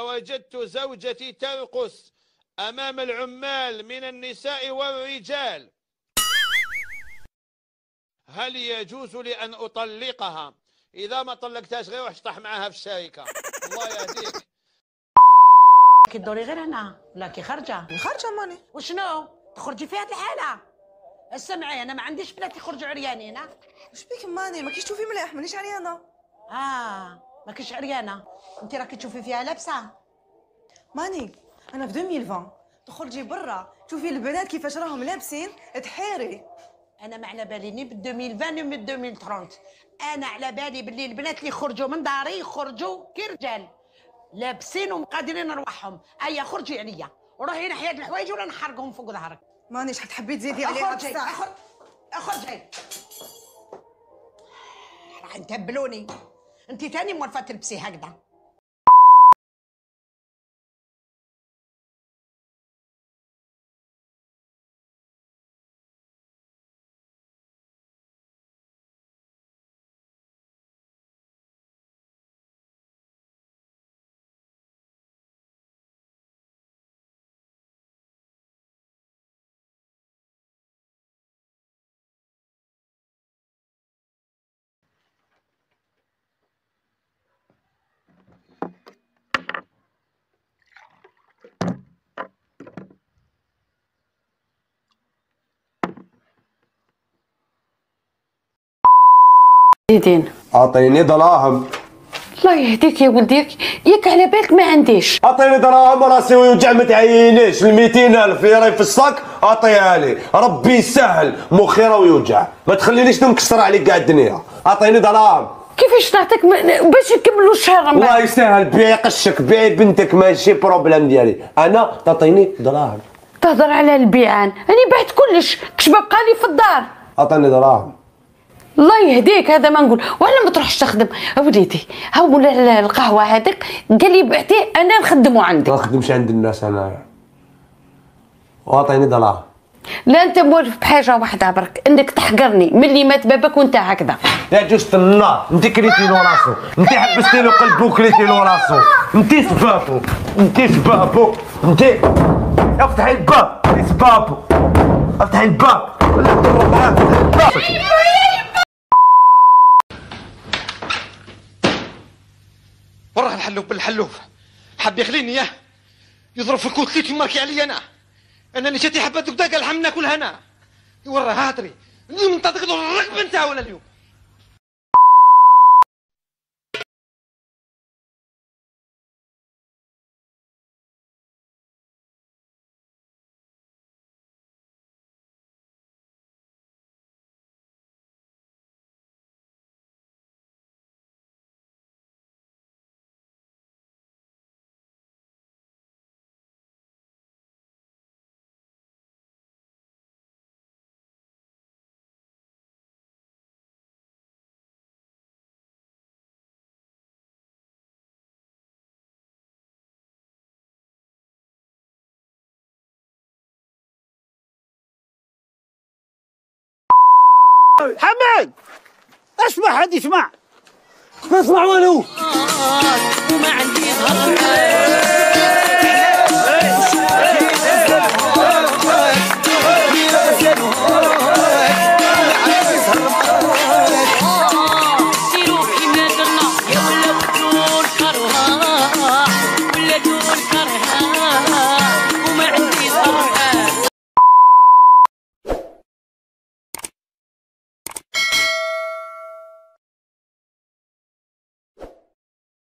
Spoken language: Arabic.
وجدت زوجتي ترقص أمام العمال من النساء والرجال. هل يجوز لي أن أطلقها؟ إذا ما طلقتهاش غير روح اشطح معها في الشركة. الله يهديك. كي تدوري غير هنا. لا كي خارجه خارجه ماني. وشنو؟ تخرجي في هذه الحالة. اسمعي أنا ما عنديش بنات يخرجوا عريانين ها واش بيك ماني؟ ما كيش تشوفي مليح مانيش عريانه آه. ما كاينش عريانة. انت راكي تشوفي فيها لابسة. ماني أنا في 2020 تخرجي برا تشوفي البنات كيفاش راهم لابسين تحيري. أنا ما على بالي ني ب 2020 ني ب 2030 أنا على بالي باللي البنات اللي يخرجوا من داري يخرجوا كرجال. لابسين ومقادرين رواحهم ايا خرجي عليا. وروحي ناحيه الحوايج ولا نحرقهم فوق ظهرك. مانيش حتحبي تزيدي عليها أخرجي أخرجي. راح تهبلوني انت تاني موالفه تلبسي هكذا. زيدين أعطيني دراهم. الله يهديك يا ولدي ياك على بالك ما عنديش. أعطيني دراهم راسي ويوجع ما تعينيش ال 200000 اللي راهي في الصاك أعطيها لي. ربي يسهل مخي راه ويوجع ما تخلينيش نكسر عليك كاع الدنيا. أعطيني دراهم. كيفاش نعطيك؟ باش نكملوا الشهر الله يسهل بيعي قشك بيعي بنتك ماشي بروبليم ديالي. أنا تعطيني دراهم. تهضر على البيعان. أنا بعت كلش كش بقى لي في الدار. أعطيني دراهم. الله يهديك هذا ما نقول. وعلى ما تروحش تخدم. وليدي ها مولا القهوة هذاك؟ قال لي بعتيه أنا نخدمه ما عندك نخدمش عند الناس انايا واعطيني دراهم لا أنت موالف بحاجه واحدة برك أنك تحقرني. ملي مات بابك وأنت هكذا. يا جوزة النار. أنت كليتي له راسو. أنت حبستي له قلبه وكليتي له راسو. أنت سبابو. أنت سبابو. انت افتحي الباب. سبابو افتحي الباب. ولا تضرب معاه افتحي الباب. وراه الحلوف بالحلوف حب يخليني اياه يضرب في كوتليتي ماركي علي أنا. أنني شتي حبة دقدقة الحم ناكلها أنا. وراه هاتري اليوم انت تقدر الرقبه أنت ولا اليوم؟ حمد اسمع حد يسمع. اسمع هو وما عندي ظهر